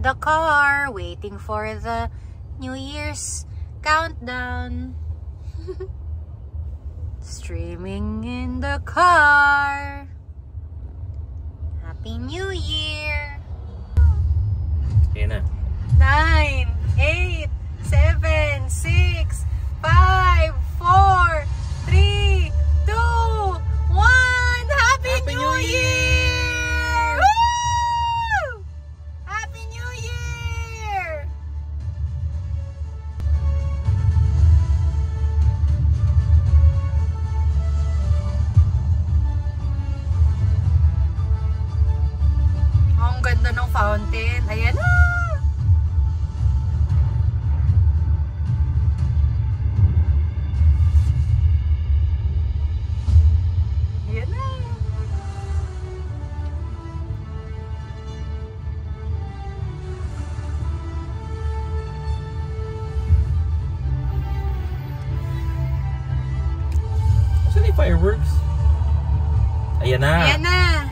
in the car, waiting for the New Year's countdown. Streaming in the car. Happy New Year! Ayan na. Nine, eight, seven, six, five, fountain. Ayan na! Ayan na! Saan yung fireworks? Ayan na. Ayan na!